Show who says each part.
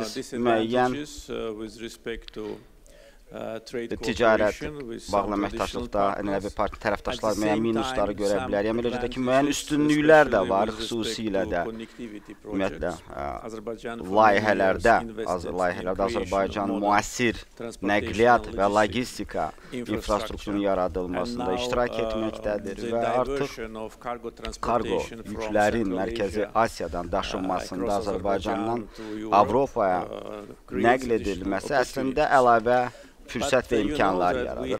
Speaker 1: biz müəyyən ticarət, bağlı əməkdaşlıqda, ənənəvi parti tərəfdaşlar müəyyən minusları görə bilər. Yəni eləcə də ki, müəyyən üstünlüklər də var, xüsusilə də ümumiyyətlə layihələrdə, layihələrdə Azərbaycan müasir nəqliyyat və logistika infrastrukturunun yaradılmasında iştirak etməkdədir və artıq kargo yüklərin Mərkəzi Asiyadan daşınmasında Azərbaycandan Avropaya nəql edilməsi əslində əlavə fırsat ve imkanlar yaralar.